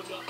보자.